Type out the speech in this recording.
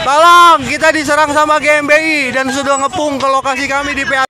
Tolong, kita diserang sama GMBI dan sudah ngepung ke lokasi kami di PA